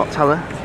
好，差不。